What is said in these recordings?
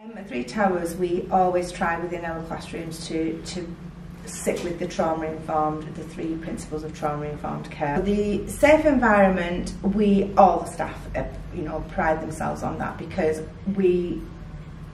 Um, Three Towers, we always try within our classrooms to, to sit with the trauma informed, the three principles of trauma informed care. The safe environment, we all the staff, uh, you know, pride themselves on that because we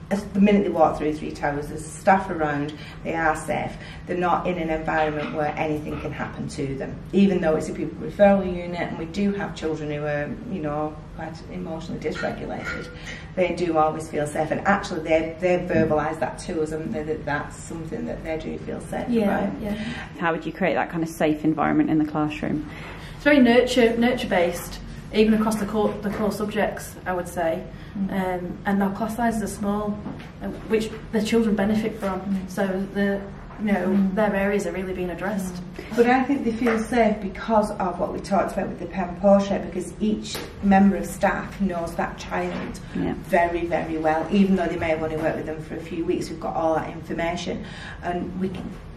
the minute they walk through Three Towers, there's staff around, they are safe. They're not in an environment where anything can happen to them. Even though it's a pupil referral unit and we do have children who are, you know, quite emotionally dysregulated, they do always feel safe. And actually, they they've verbalised that to us, and that that's something that they do feel safe Yeah, about. yeah. How would you create that kind of safe environment in the classroom? It's very nurture nurture based, even across the core, the core subjects, I would say. Mm. Um, and our class sizes are small, uh, which the children benefit from. Mm. So the you know, mm. their areas are really being addressed. Mm. But I think they feel safe because of what we talked about with the pen portrait, because each member of staff knows that child yeah. very, very well, even though they may have only worked with them for a few weeks, we've got all that information. And we,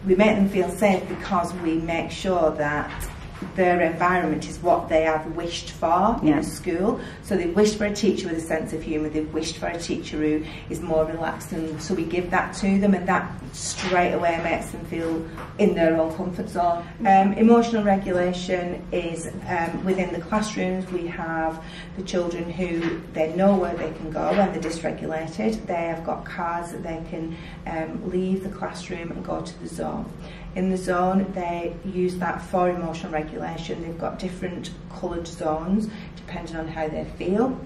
we make them feel safe because we make sure that their environment is what they have wished for in Yeah. a school. So they've wished for a teacher with a sense of humour. They've wished for a teacher who is more relaxed, and so we give that to them, and that straight away makes them feel in their own comfort zone. Um, emotional regulation is um, within the classrooms. We have the children who they know where they can go when they're dysregulated. They have got cards that they can um, leave the classroom and go to the zone. In the zone, they use that for emotional regulation. regulation. They've got different coloured zones depending on how they feel.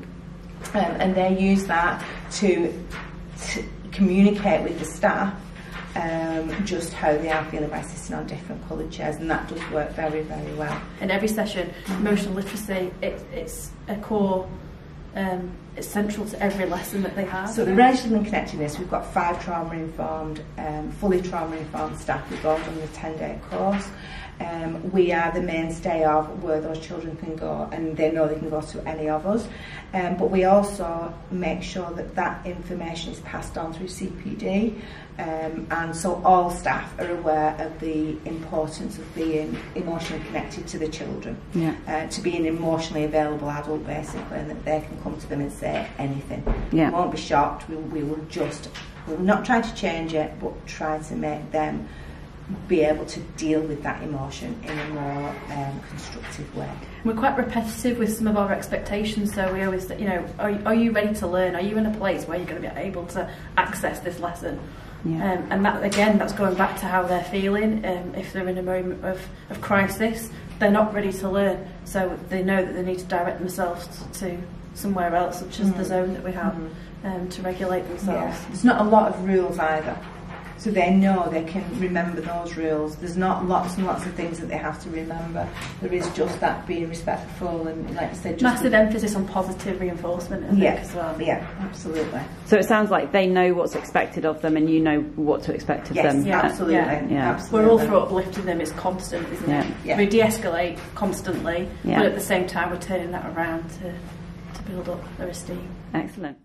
Um, and they use that to, to communicate with the staff um, just how they are feeling by sitting on different coloured chairs and that does work very, very well. In every session, mm-hmm. emotional literacy, it, it's a core um, it's central to every lesson that they have. So the registered and connectedness, we've got five trauma-informed, um, fully trauma-informed staff involved on the 10-day course. Um, we are the mainstay of where those children can go and they know they can go to any of us. Um, but we also make sure that that information is passed on through CPD um, and so all staff are aware of the importance of being emotionally connected to the children. Yeah. Uh, to be an emotionally available adult basically and that they can come to them and say anything. Yeah. We won't be shocked, we, we will just, we'll not try to change it but try to make them be able to deal with that emotion in a more um, constructive way. We're quite repetitive with some of our expectations, so we always, say, you know, are, are you ready to learn? Are you in a place where you're going to be able to access this lesson? Yeah. Um, and that again, that's going back to how they're feeling. Um, if they're in a moment of, of crisis, they're not ready to learn, so they know that they need to direct themselves to somewhere else, such as the Mhm. zone that we have, Mhm. um, to regulate themselves. Yeah. There's not a lot of rules either. So they know they can remember those rules. There's not lots and lots of things that they have to remember. There is just that being respectful and, like I said, just Massive emphasis on positive reinforcement, I think, yeah, as well. yeah, absolutely. So it sounds like they know what's expected of them and you know what to expect of Yes, them. Yeah. absolutely, Yeah. Yeah. absolutely. We're all for uplifting them. It's constant, isn't Yeah. it? Yeah. We de-escalate constantly, Yeah. but at the same time, we're turning that around to, to build up their esteem. Excellent.